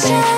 Just